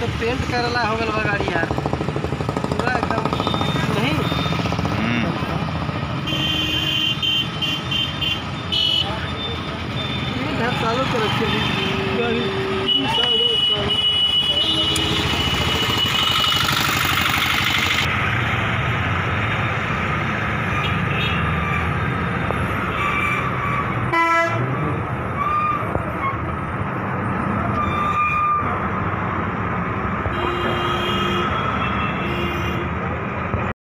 तो पेंट करला हो गल गाड़ी यार। पूरा एकदम नहीं? हम्म, ये घर चालू कर रखी गाड़ी।